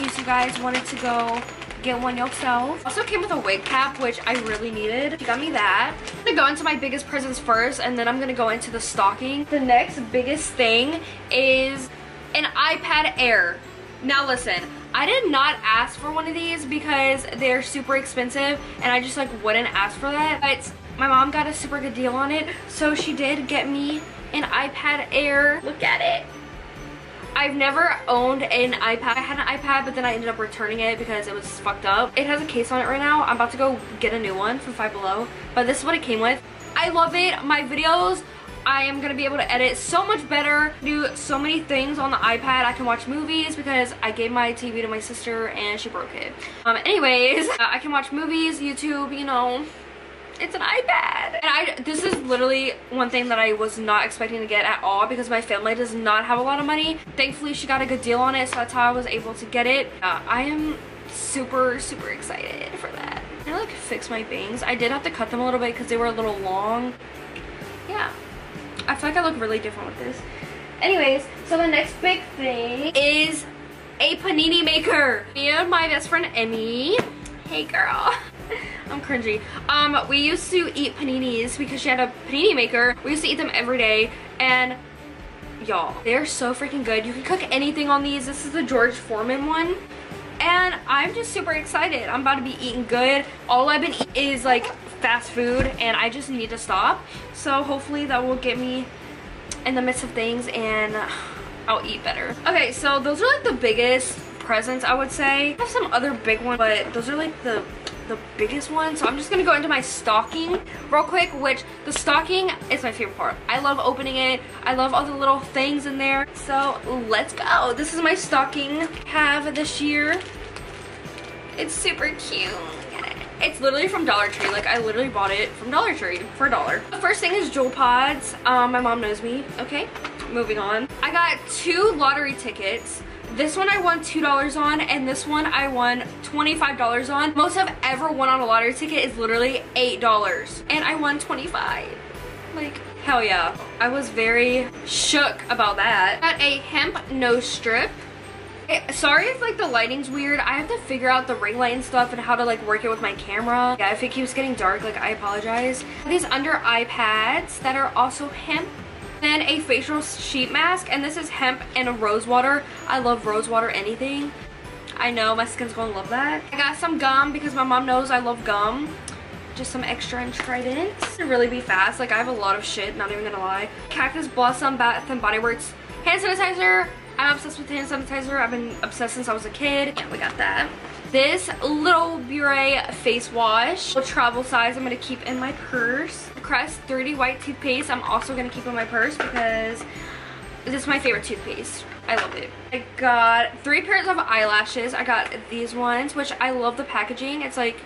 case you guys wanted to go get one yourself. Also came with a wig cap, which I really needed. She got me that. I'm gonna go into my biggest presents first, and then I'm gonna go into the stocking. The next biggest thing is an iPad Air. Now listen, I did not ask for one of these because they're super expensive, and I just like wouldn't ask for that. But my mom got a super good deal on it, so she did get me an iPad Air. Look at it. I've never owned an iPad. I had an iPad, but then I ended up returning it because it was fucked up. It has a case on it right now. I'm about to go get a new one from Five Below, but this is what it came with. I love it. My videos, I am gonna be able to edit so much better, do so many things on the iPad. I can watch movies because I gave my TV to my sister and she broke it. Um, anyways, I can watch movies, YouTube, you know, it's an iPad. And I, this is literally one thing that I was not expecting to get at all because my family does not have a lot of money. Thankfully, she got a good deal on it, so that's how I was able to get it. Uh, I am super, super excited for that. I like fix my bangs. I did have to cut them a little bit because they were a little long. Yeah. I feel like I look really different with this. Anyways, so the next big thing is a panini maker. Me and my best friend Emmy. Hey girl. I'm cringy. Um, we used to eat paninis because she had a panini maker. We used to eat them every day and y'all, they're so freaking good. You can cook anything on these. This is the George Foreman one. And I'm just super excited. I'm about to be eating good. All I've been eating is like fast food and I just need to stop. So hopefully that will get me in the midst of things and I'll eat better. Okay, so those are like the biggest presents I would say. I have some other big ones, but those are like the the biggest one. So I'm just gonna go into my stocking real quick, which the stocking is my favorite part. I love opening it. I love all the little things in there. So let's go. This is my stocking have this year. It's super cute. It's literally from Dollar Tree. Like, I literally bought it from Dollar Tree for a dollar. The first thing is Juul Pods. Um, my mom knows me. Okay, moving on. I got two lottery tickets. This one I won $2 on and this one I won $25 on. Most I've ever won on a lottery ticket is literally $8 and I won 25 Like, hell yeah. I was very shook about that. Got a hemp nose strip. Eh, sorry if like the lighting's weird. I have to figure out the ring light and stuff and how to like work it with my camera. Yeah, if it keeps getting dark, like I apologize. These under eye pads that are also hemp then a facial sheet mask, and this is hemp and rose water. I love rose water anything. I know my skin's gonna love that. I got some gum because my mom knows I love gum. Just some extra and Trident. To really be fast, like I have a lot of shit, not even gonna lie. Cactus Blossom Bath and Body Works hand sanitizer. I'm obsessed with hand sanitizer. I've been obsessed since I was a kid. Yeah, we got that. This little Bioré face wash, a travel size, I'm gonna keep in my purse. Crest 3D white toothpaste, I'm also gonna keep in my purse because this is my favorite toothpaste. I love it. I got three pairs of eyelashes. I got these ones, which I love the packaging. It's like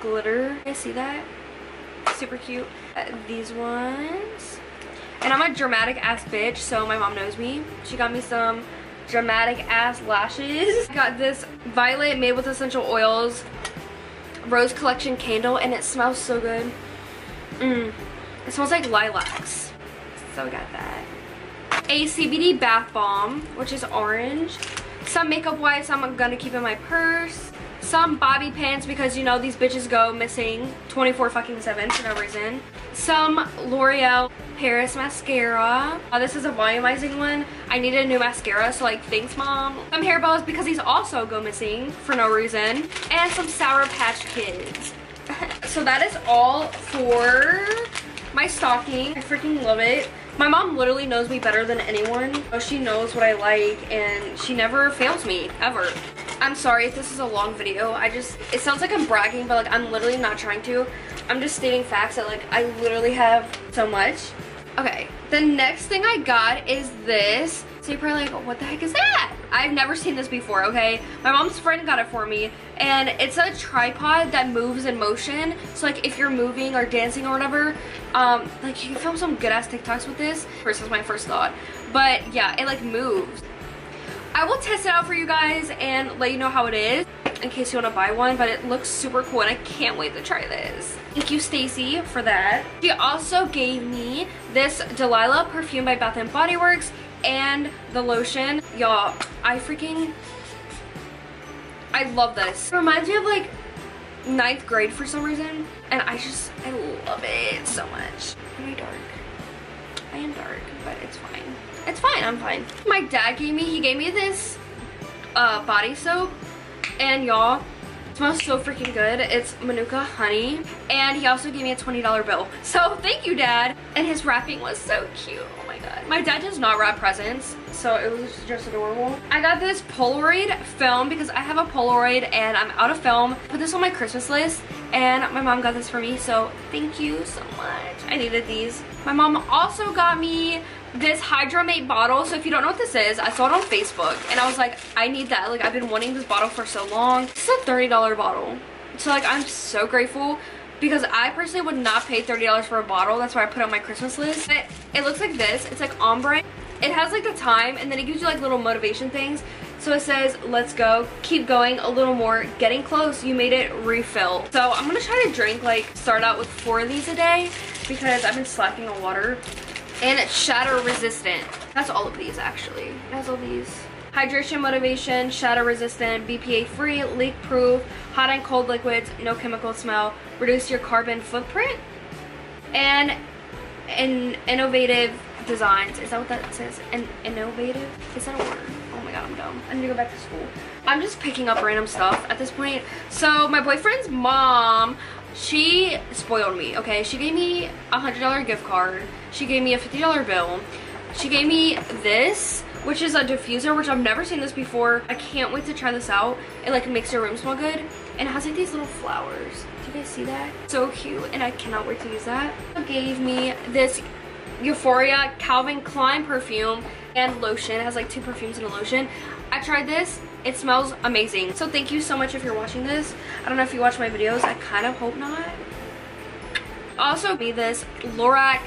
glitter. I see that? Super cute. Uh, these ones. And I'm a dramatic ass bitch, so my mom knows me. She got me some dramatic ass lashes. I got this violet made with essential oils rose collection candle and it smells so good. Mmm. It smells like lilacs. So I got that. A CBD bath bomb, which is orange. Some makeup wipes I'm gonna keep in my purse. Some bobby pins because you know these bitches go missing 24 fucking 7 for no reason. Some L'Oreal Paris mascara. Uh, this is a volumizing one. I needed a new mascara, so like, thanks mom. Some hair bows because these also go missing for no reason. And some Sour Patch Kids. so that is all for my stocking. I freaking love it. My mom literally knows me better than anyone. She knows what I like and she never fails me, ever. I'm sorry if this is a long video. I just, it sounds like I'm bragging, but like I'm literally not trying to. I'm just stating facts that like I literally have so much. Okay, the next thing I got is this. So you're probably like, what the heck is that? I've never seen this before, okay? My mom's friend got it for me, and it's a tripod that moves in motion. So like if you're moving or dancing or whatever, um, like you can film some good ass TikToks with this. First was my first thought. But yeah, it like moves. I will test it out for you guys and let you know how it is in case you want to buy one, but it looks super cool and I can't wait to try this. Thank you, Stacy, for that. She also gave me this Delilah perfume by Bath & Body Works and the lotion. Y'all, I freaking, I love this. It reminds me of like ninth grade for some reason. And I just, I love it so much. I dark? I am dark, but it's fine. It's fine, I'm fine. My dad gave me, he gave me this uh, body soap. And y'all, it smells so freaking good. It's Manuka Honey. And he also gave me a $20 bill. So thank you, Dad. And his wrapping was so cute. Oh my god. My dad does not wrap presents, so it was just adorable. I got this Polaroid film because I have a Polaroid and I'm out of film. Put this on my Christmas list and my mom got this for me, so thank you so much. I needed these. My mom also got me this Hydramate bottle. So if you don't know what this is, I saw it on Facebook and I was like, I need that. Like I've been wanting this bottle for so long. It's a $30 bottle. So like I'm so grateful because I personally would not pay $30 for a bottle. That's why I put on my Christmas list. It, it looks like this. It's like ombre. It has like the time and then it gives you like little motivation things. So it says, let's go, keep going a little more, getting close, you made it, refill. So I'm gonna try to drink like, start out with four of these a day because I've been slacking on water. And it's shatter resistant. That's all of these actually. Has all these. Hydration motivation, shatter resistant, BPA free, leak proof, hot and cold liquids, no chemical smell, reduce your carbon footprint, and an innovative designs. Is that what that says? Innovative? Is that a word? Oh my god, I'm dumb. I need to go back to school. I'm just picking up random stuff at this point. So my boyfriend's mom she spoiled me, okay? She gave me a $100 gift card. She gave me a $50 bill. She gave me this, which is a diffuser, which I've never seen this before. I can't wait to try this out. It like makes your room smell good. And it has like these little flowers. Do you guys see that? So cute, and I cannot wait to use that. She gave me this Euphoria Calvin Klein perfume and lotion. It has like two perfumes and a lotion. I tried this it smells amazing. So thank you so much if you're watching this. I don't know if you watch my videos. I kind of hope not. Also be this Lorac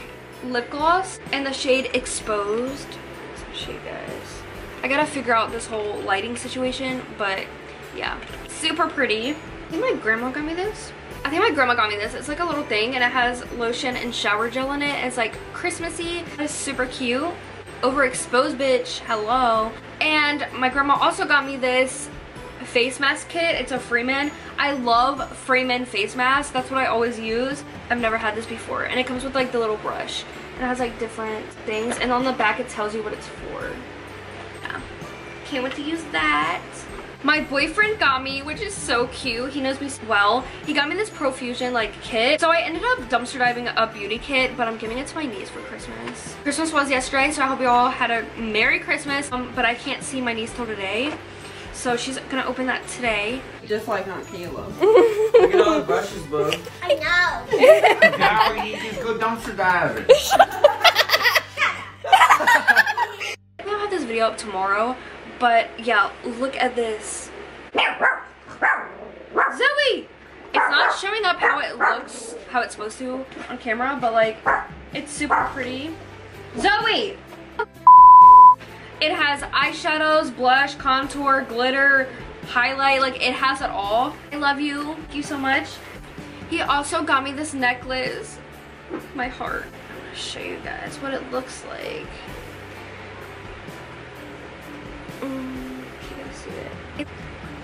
lip gloss in the shade Exposed. shade guys. I gotta figure out this whole lighting situation, but yeah. Super pretty. I think my grandma got me this. I think my grandma got me this. It's like a little thing and it has lotion and shower gel in it. It's like Christmassy. It's super cute. Overexposed bitch, hello. And my grandma also got me this face mask kit. It's a Freeman. I love Freeman face mask. That's what I always use. I've never had this before. And it comes with like the little brush. And it has like different things. And on the back it tells you what it's for. Yeah. Can't wait to use that. My boyfriend got me, which is so cute. He knows me well. He got me this Profusion like kit. So I ended up dumpster diving a beauty kit, but I'm giving it to my niece for Christmas. Christmas was yesterday, so I hope you all had a Merry Christmas. Um, but I can't see my niece till today. So she's gonna open that today. Just like Aunt Kayla. Look at all the brushes, bub. I know. now we need to go dumpster diving. I'll have this video up tomorrow, but yeah, look at this. Zoe! It's not showing up how it looks, how it's supposed to on camera, but like, it's super pretty. Zoe! It has eyeshadows, blush, contour, glitter, highlight, like it has it all. I love you. Thank you so much. He also got me this necklace. My heart. I'll show you guys what it looks like.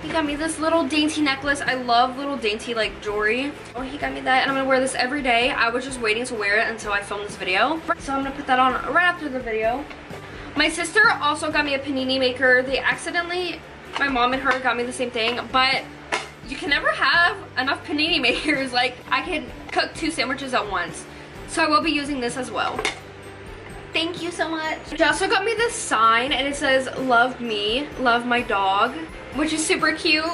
He got me this little dainty necklace. I love little dainty like jewelry. Oh, he got me that and I'm gonna wear this every day. I was just waiting to wear it until I filmed this video. So I'm gonna put that on right after the video. My sister also got me a panini maker. They accidentally, my mom and her got me the same thing, but you can never have enough panini makers. Like I can cook two sandwiches at once. So I will be using this as well. Thank you so much. She also got me this sign and it says, love me, love my dog, which is super cute.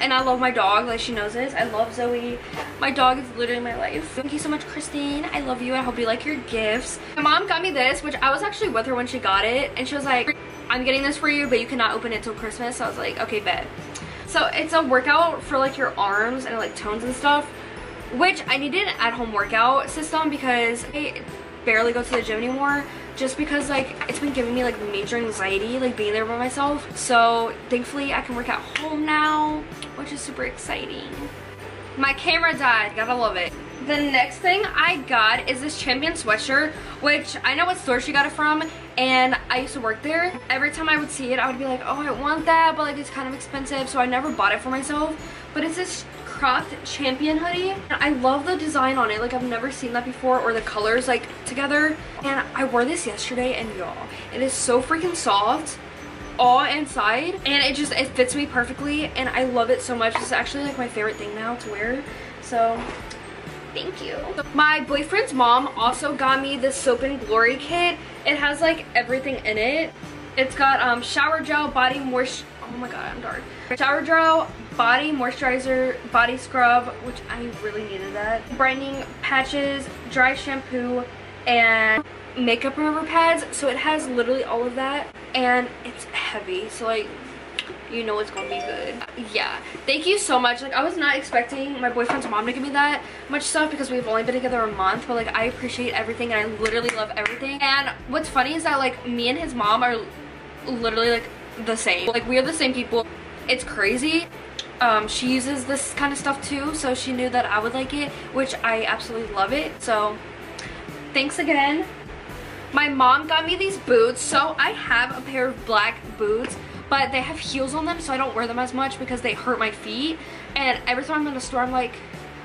And I love my dog, like she knows this. I love Zoe. My dog is literally my life. Thank you so much, Christine. I love you. I hope you like your gifts. My mom got me this, which I was actually with her when she got it. And she was like, I'm getting this for you, but you cannot open it till Christmas. So I was like, okay, bet. So it's a workout for like your arms and like tones and stuff, which I needed an at-home workout system because I barely go to the gym anymore just because like it's been giving me like major anxiety like being there by myself so thankfully I can work at home now which is super exciting my camera died gotta love it The next thing I got is this Champion sweatshirt, which I know what store she got it from, and I used to work there. Every time I would see it, I would be like, oh, I want that, but like it's kind of expensive, so I never bought it for myself. But it's this cropped Champion hoodie. I love the design on it. Like I've never seen that before, or the colors like together. And I wore this yesterday, and y'all, it is so freaking soft all inside and it just it fits me perfectly and I love it so much it's actually like my favorite thing now to wear so Thank you. My boyfriend's mom also got me this Soap and Glory kit. It has like everything in it. It's got um, shower gel, body moist. Oh my god, I'm dark. Shower gel, body moisturizer, body scrub, which I really needed that. Brightening patches, dry shampoo, and makeup remover pads. So it has literally all of that. And it's heavy. So like you know it's gonna be good yeah thank you so much like i was not expecting my boyfriend's mom to give me that much stuff because we've only been together a month but like i appreciate everything and i literally love everything and what's funny is that like me and his mom are literally like the same like we are the same people it's crazy um, she uses this kind of stuff too so she knew that i would like it which i absolutely love it so thanks again. My mom got me these boots so i have a pair of black boots but they have heels on them so I don't wear them as much because they hurt my feet and every time I'm in the store I'm like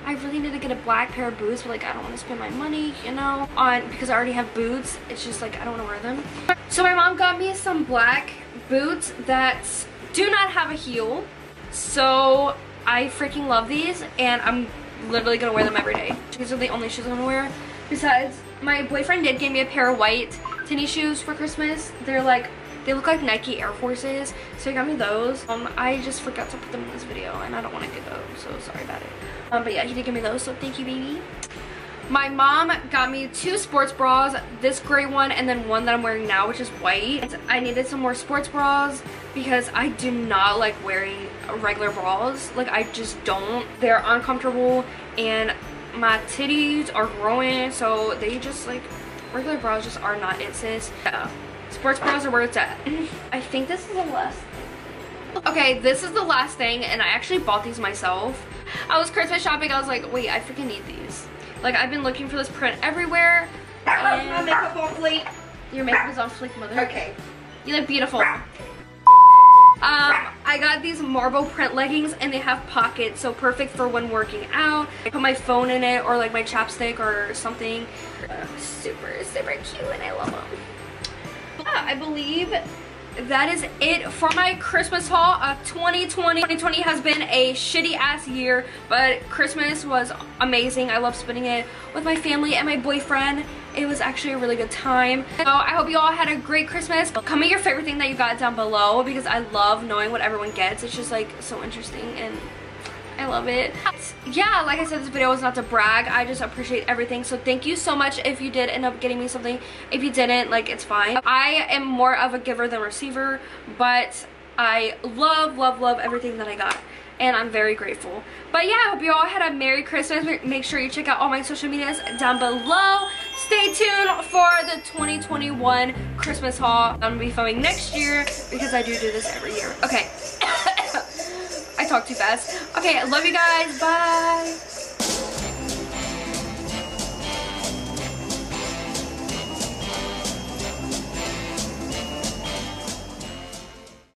I really need to get a black pair of boots but like I don't want to spend my money you know on because I already have boots it's just like I don't want to wear them. So my mom got me some black boots that do not have a heel so I freaking love these and I'm literally gonna wear them every day these are the only shoes I'm gonna wear besides my boyfriend did give me a pair of white tennis shoes for Christmas they're like they look like Nike Air Forces, so he got me those. Um, I just forgot to put them in this video, and I don't want to get those, so sorry about it. Um, but yeah, he did give me those, so thank you, baby. My mom got me two sports bras, this gray one and then one that I'm wearing now, which is white. I needed some more sports bras because I do not like wearing regular bras. Like, I just don't. They're uncomfortable and my titties are growing, so they just like, regular bras just are not it, sis. Yeah. Sports bras are where it's at. I think this is the last Okay, this is the last thing, and I actually bought these myself. I was Christmas shopping, I was like, wait, I freaking need these. Like, I've been looking for this print everywhere. My makeup on fleek. Your makeup is on fleek, mother. Okay. You look beautiful. Um, I got these marble print leggings and they have pockets, so perfect for when working out. I put my phone in it or like my chapstick or something. Uh, super, super cute and I love them. I believe that is it for my Christmas haul of 2020. 2020 has been a shitty ass year, but Christmas was amazing. I love spending it with my family and my boyfriend. It was actually a really good time. So I hope you all had a great Christmas. Comment your favorite thing that you got down below because I love knowing what everyone gets. It's just like so interesting and I love it. Yeah, like I said, this video was not to brag. I just appreciate everything. So thank you so much if you did end up getting me something. If you didn't, like, it's fine. I am more of a giver than receiver, but I love, love, love everything that I got and I'm very grateful. But yeah, I hope you all had a Merry Christmas. Make sure you check out all my social medias down below. Stay tuned for the 2021 Christmas haul. I'm gonna be filming next year because I do do this every year. Okay. Talk too fast. Okay, love you guys. Bye.